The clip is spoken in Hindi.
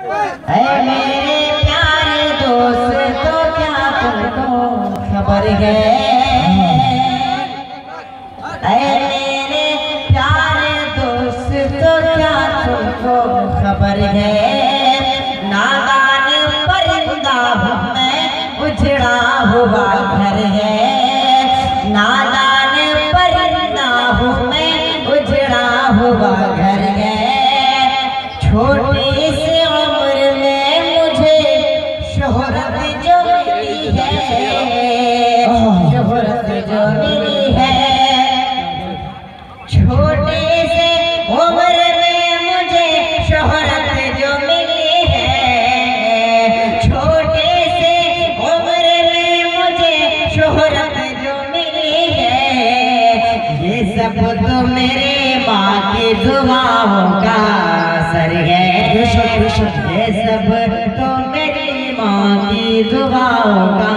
मेरे प्यारे दोस्त तो क्या तुमको खबर है है मेरे प्यारे दोस्त तो क्या तुमको खबर है नादान परिंदा हूँ मैं उजड़ा हुआ घर है? नादान परिंदा हूँ मैं, उजड़ा हुआ घर है। छोटी सी जो मिली है। छोटे से उम्र में मुझे शोहरत जो मिली है। छोटे से उम्र में मुझे शोहरत जो मिली है। ये सब तो मेरे माँ की दुआओं का असर है। ये सब तो मेरी माँ की दुआओं का